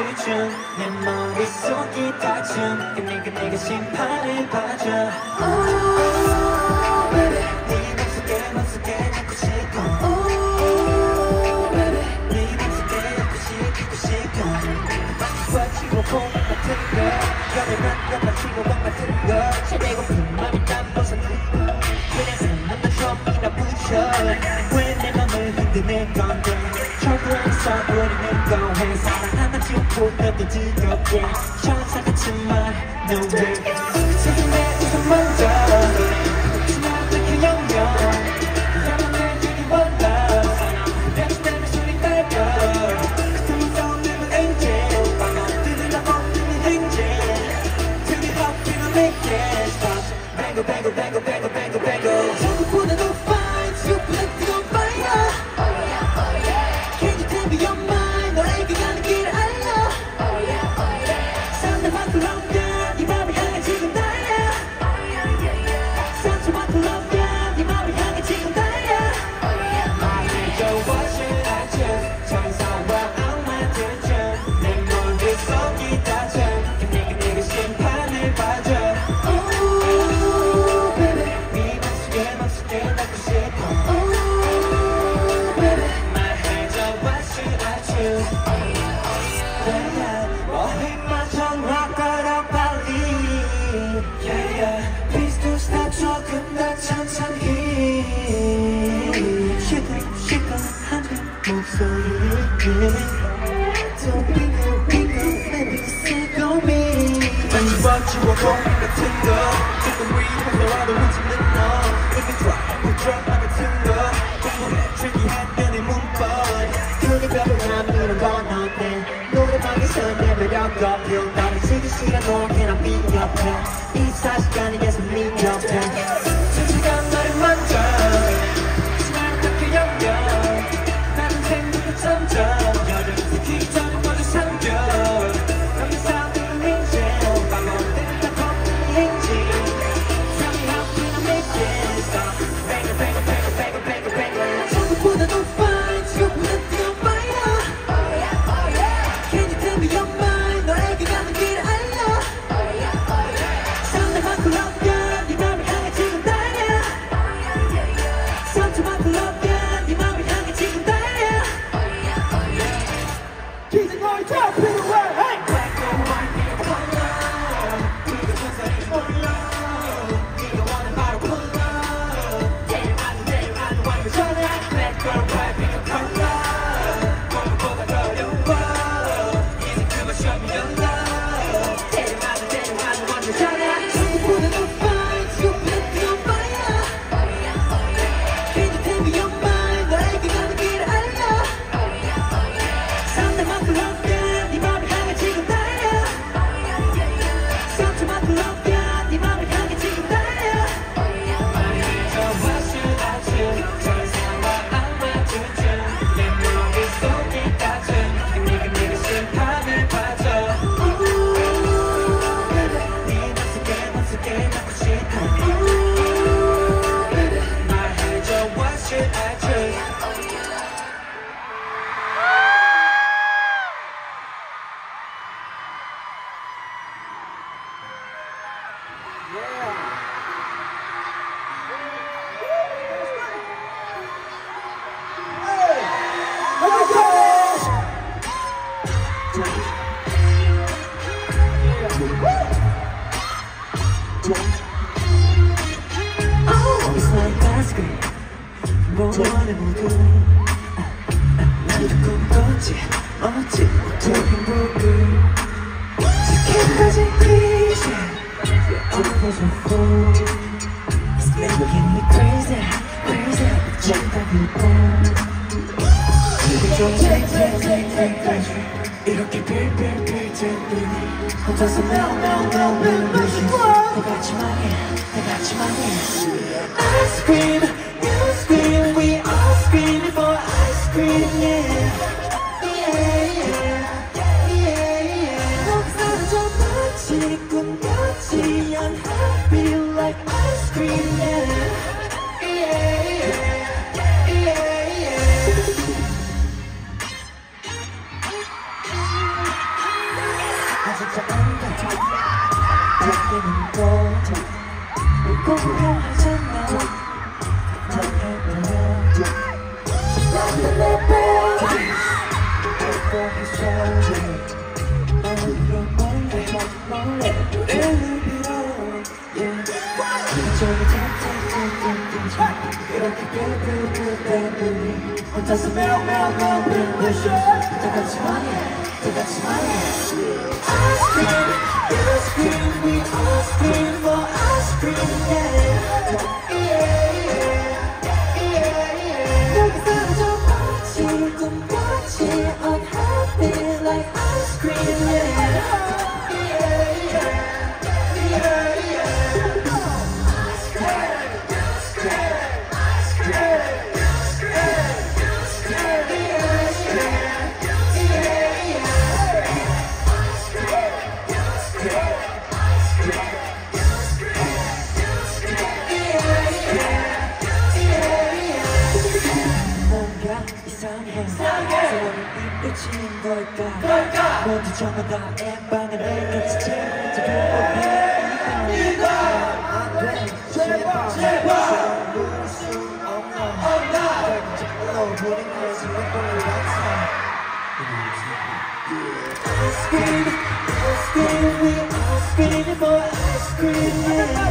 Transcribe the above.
주춤 내 머릿속이 다춤 그니까 내가 심판을 봐줘 Oh, baby. 네 맘속에 맘속에 잡고 싶어 Oh, baby. 네 맘속에 잡고 싶고. 싶어 빠지고 공 같은 거 연애만 너 빠지고 막 같은 거 제대고픈 맘이 난 벗어나고. 그냥 만난 처음이나 부셔. 왜내 맘을 흔드는 건데. 철부랑 써버리는 거해 사랑하나 지우고 너도 뜨겁게 천사 같은 말 No way 더 천천히 시끌시끌하는 목소리를 Don't be no, be no, baby, sit on me. 많이 버티고 고민 같은 거 조금 위험해서라도 웃지는 너 If it's right, put drop 나 같은 거 공부해 트리키한 연애 문법 그게 별로라면 이런 건 어때 노래방에서 내 매력 어필 나를 지기 싫어 너 그냥 네 옆에 24시간이 계속 네 옆에 모두 모두 나도 꿈꿨지 어찌 또 행복을 always a fool It's making me crazy crazy take 이렇게 빌빌빌 들리니 혼자서 now now now 다 같이 망해 다 같이 망해 Ice cream, you scream, 여기는 또 공평하잖아 난 해보려 나는 내 baby 또 해줘 마음으로 몰래 몰래 우리를 빌어. 저기 짝짝짝짝짝 이렇게 삐삐삐삐삐 혼자서 매우 매우 매우 매우 다 같이 말해 다같 That's my smile. Ice cream, ice cream, we all scream for ice cream, yeah. yeah. 끝인 걸까 모두 전부 다 엠방에 내가 지쳐 저 불법이 안돼 제발 제발 물수 없나 결국적으로 우린 그래서 몇 완성 Ice cream, ice cream, we all screaming for ice cream, yeah. Yeah,